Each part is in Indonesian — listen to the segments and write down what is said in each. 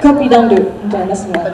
Kopi Dangdut anda semua.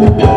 the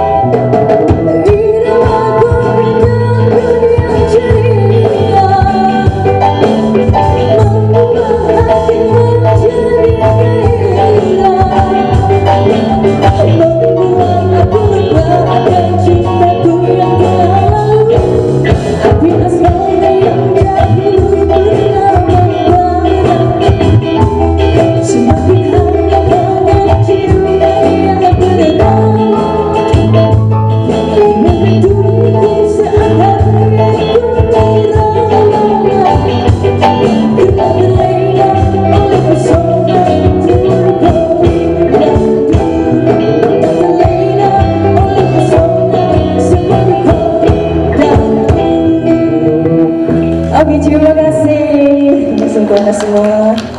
に中央合戦。皆さんお願いします。